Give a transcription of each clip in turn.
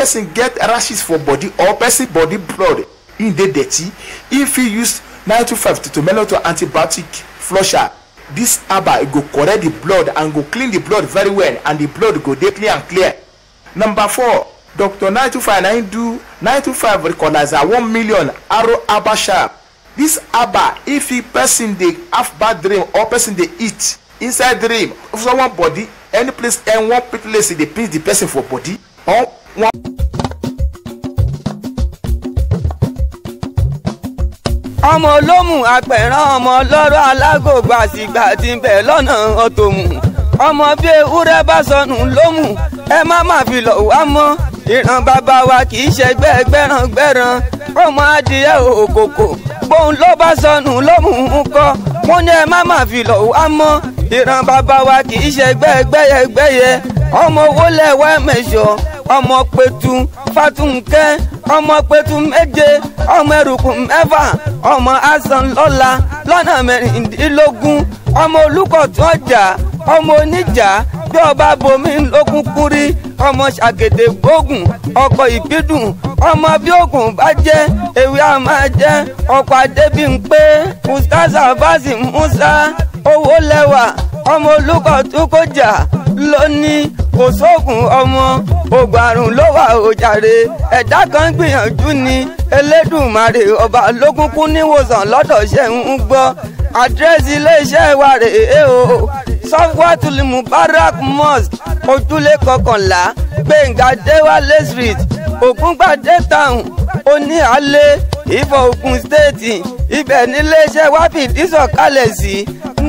person get rashes for body or person body blood e dey dirty e fit use nine two five to antibiotic flusher this herbal go correct the blood and go clean the blood very well and the blood go dey clear and clear. Number four dr nine two five na do nine two five recognizer one million arrow herbal sharp. This herbal if e person dey have bad dream or person dey eat inside dream someone body any place and one place e dey pinch the person for body or one. ọmọ olómù apẹ̀rán ọmọ ọlọ́rọ̀ alágògbà àsìgbà tí ń bẹ̀ lọ́nà ọ̀tòmù ọmọ bí ewúrẹ́ bá sọnù lómù ẹ má má fi lọ̀ wá mọ́. Ìran bàbá wa kì í ṣẹgbẹ́ gbẹ́ràn. Gbẹ́ràn ọmọ adìyẹ òkòkò bóun ló bá sọnù lómù ń kọ́. Ní ẹ má má fi lọ̀ wá mọ́. Ìran bàbá wa kì í ṣẹgbẹ́ gbẹ́yẹgbẹ́yẹ ọmọ owó lẹ́wọ́ ẹ̀mẹ̀ṣọ́ ọmọ pẹ̀tù fatunkẹ́ ọmọ pẹ̀tù méje ọmọ ẹrùkù mẹ́fà ọmọ asan lọ́la lọ́nà mẹ́rìndínlógún ọmọ olùkọ̀tún ọjà ọmọ oníjà bí ọba bomi lókun kúrí ọmọ ṣàgèdè gbógun ọkọ̀ ìbídùn ọmọ bí ogun bá jẹ́ ewé a máa jẹ́ ọkọ̀ adébímpé ustaza basi musa owó lẹ́wà ọmọ olùkọ̀tún kọjà lónìí kò sóògùn ọmọ ògùn àrùn ló wà òjàre ẹ̀dá kan gbìyànjú ni. Elédùnmarè ọba lókùnkùn níwòsàn lọ́dọ̀ ṣe ń gbọ́. Àdírẹ́sì iléeṣẹ́ wa rèé o. Sọ́fúwátìlì mubarak mosque ojúlé kọkànlá gbẹ̀ngà déwálé street ògúngbàdé town oníhàlẹ́ ìfọ̀ ògùn stéètì ibẹ̀ níléeṣẹ́ wa fìdí sọ̀kalẹ̀ sí.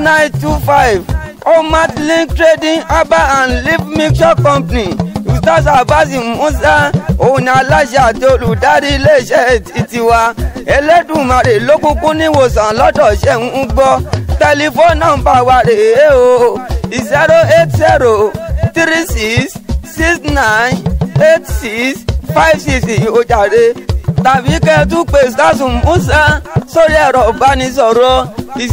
Nine two five omatlink trading herbal and leaf mixture company ustaz abasi musa òun aláṣẹ àti olùdarí iléeṣẹ́ titiwa elédùnmarè lókùnkùn níwòsàn lọ́dọ̀ ń gbọ́. Tẹlifóònù nọ́mbà wa rèé o. Zero eight zero three six six nine eight six five six. Ìhòjàre tàbí kẹ́ẹ̀tù pé ustaz musa sórí ẹ̀rọ ìbánisọ̀rọ̀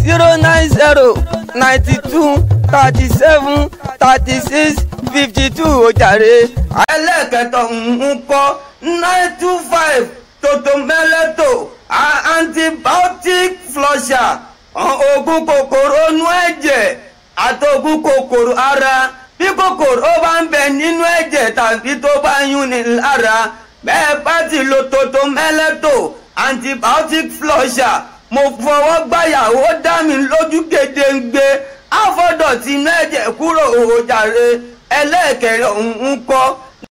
zero nine zero ninety two thirty seven thirty six fifty two ojàre. ẹlẹ́kẹ̀tọ̀ ń kọ́ nine two five toto mẹ́lẹ́tò antibiotic flusher oògùn kòkòrò inú ẹ̀jẹ̀ àti oògùn kòkòrò ara bí kòkòrò bá ń bẹ nínú ẹ̀jẹ̀ tàbí tó bá yún ni lára bẹ́ẹ̀ bá ti lo toto mẹ́lẹ́tò antibiotic flusher mo fọwọ́ gbàyàwó dá mi lójú gedengbe àfọ̀dọ̀tì inú kúrò òjàre ẹlẹ́ẹ̀kẹrin ń kọ́